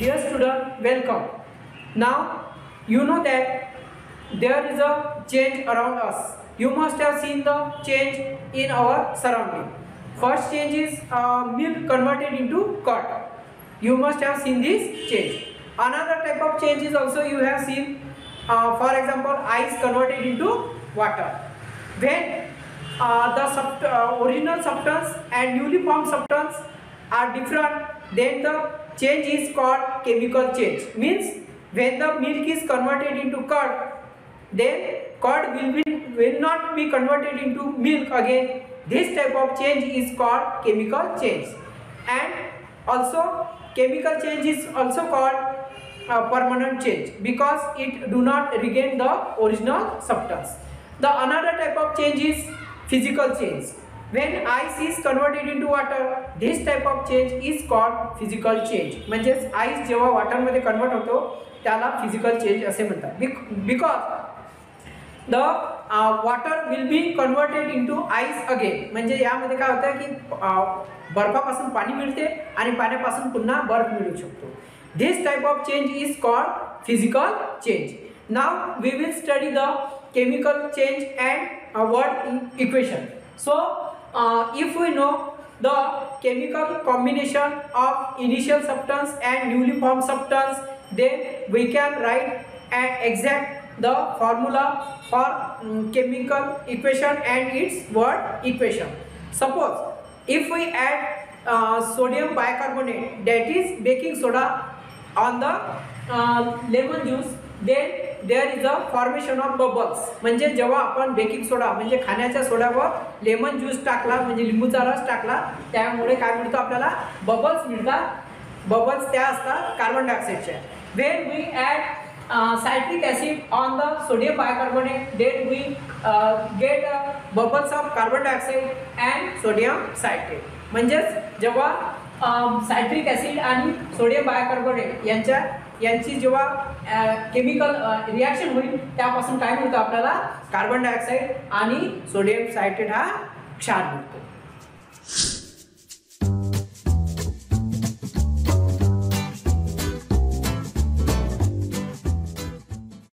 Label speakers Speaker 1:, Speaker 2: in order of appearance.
Speaker 1: student, welcome. Now, you know that there is a change around us. You must have seen the change in our surrounding. First change is uh, milk converted into curd. You must have seen this change. Another type of change is also you have seen, uh, for example, ice converted into water. When uh, the uh, original substance and newly formed substance are different, then the change is called chemical change. Means when the milk is converted into curd, then curd will be will not be converted into milk again. This type of change is called chemical change. And also chemical change is also called uh, permanent change because it do not regain the original substance. The another type of change is physical change. When ice is converted into water, this type of change is called physical change. म्हणजेच ice जेव्हा वॉटरमध्ये convert होतो त्याला physical change असे म्हणतात because the water will be converted into ice again म्हणजे यामध्ये काय होतं की अ, बर्फापासून पाणी मिळते आणि पाण्यापासून पुन्हा बर्फ़ मिळू शकतो this type of change is called physical change now we will study the chemical change and uh, word e- equation. So, uh, if we know the chemical combination of initial substance and newly formed substance, then we can write and exact the formula for mm, chemical equation and its word equation. Suppose if we add uh, sodium bicarbonate that is baking soda on the uh, lemon juice then there is a formation of bubbles म्हणजे जेव्हा आपण baking soda म्हणजे खाण्याच्या सोड्यावर lemon juice टाकला म्हणजे लिंबूचा रस टाकला त्यामुळे काय मिळतं आपल्याला? बबल्स मिळतात. बबल्स त्या असतात carbon डायऑक्साईडच्या when we add citric acid on the sodium bicarbonate then we get bubbles of carbon dioxide and sodium citrate म्हणजेच जेव्हा सायट्रिक ॲसिड आणि सोडियम बायकार्बोनेट यांच्या यांची जेव्हा केमिकल रिॲक्शन होईल त्यापासून काय मिळतं आपल्याला? कार्बन डायऑक्साईड आणि सोडियम सायट्रेट हा क्षार मिळतो.